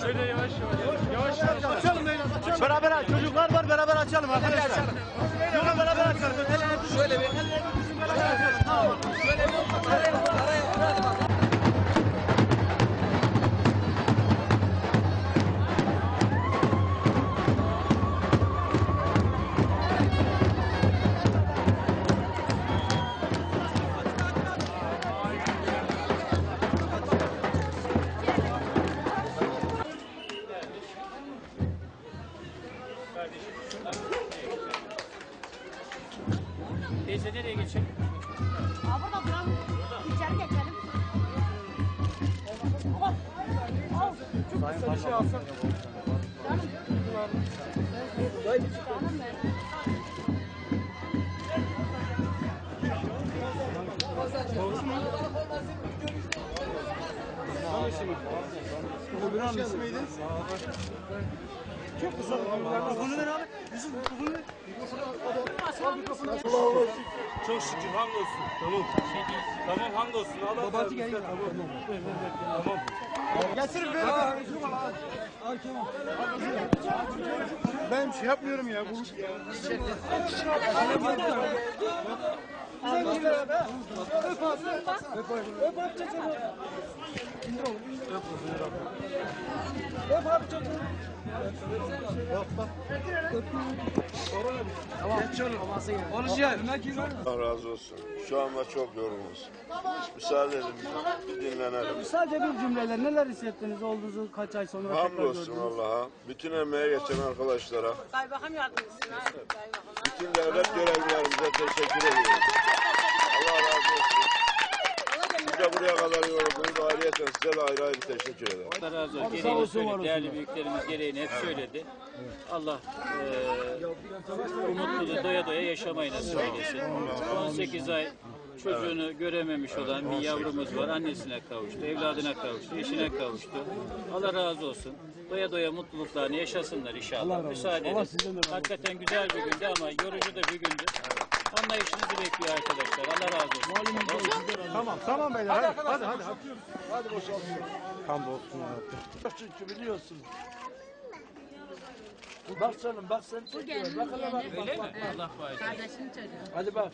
Şöyle yavaş yavaş. Yavaş yavaş. Açalım beyler açalım. Beraber aç. Çocuklar var beraber açalım arkadaşlar. Yolu beraber açalım. Şöyle bir. Tamam. Geçelim? Aa, burada duralım. İçeri geçelim. Hop. Al. Çok kısa bir şey alsak. Canım. Canım benim. Öbürünün ismiydi? Çok kısa. Mikrofonu ver abi. Yusuf mikrofonu ver. Çok şükür hamdolsun. Tamam. Tamam hamdolsun. Allah Babacı razı olsun. gelin. Tamam. Tamam. Getir ver. Ben şey yapmıyorum ya. Bu Sen gider abi. Öp abi. Öp abi. Öp abi. İndir oğlum. Öp abi. Öp abi çocuğu. Bak bak. Tamam. Geç oğlum. Olacak. Allah razı olsun. Şu anda çok yorgunuz. Müsaade edin dinlenelim. Sadece bir cümleyle neler hissettiniz olduğunuzu kaç ay sonra tekrar Hamdolsun gördünüz? Allah'a. Bütün emeğe geçen arkadaşlara, Kaymakam yardımcısın ha. Kaymakam. bütün devlet görevlilerimize teşekkür ediyorum. Allah razı olsun. De buraya kadar yoruldunuz. Ayrıyeten size de ayrı ayrı teşekkür ederim. Allah razı olsun. sağ Gereğini olsun, söyledi. olsun. Değerli büyüklerimiz gereğini hep söyledi. Allah eee bu mutluluğu doya doya yaşamayı nasip eylesin. 18 ay çocuğunu görememiş olan bir yavrumuz var. Annesine kavuştu, evladına kavuştu, eşine kavuştu. Allah razı olsun. Doya doya mutluluklarını yaşasınlar inşallah. Müsaade edin. Hakikaten güzel bir gündü ama yorucu da bir gündü. Anlayışınızı bekliyor arkadaşlar. Allah razı olsun. Tamam tamam beyler. Hadi hadi hadi. Hadi boşaltın. Kan olsun Çünkü biliyorsun. Bak canım bak sen Bu çekiyor. Bak hele bak. Öyle mi? Allah bağışlasın. Kardeşinin çocuğu. Hadi bak.